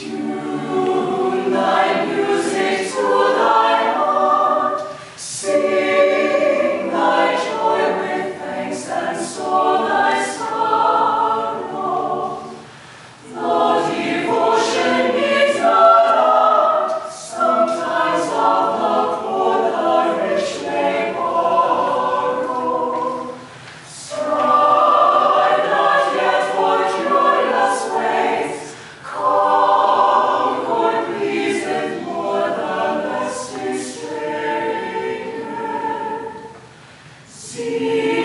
you. Jesus.